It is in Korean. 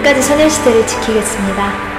끝까지 소녀시대를 지키겠습니다.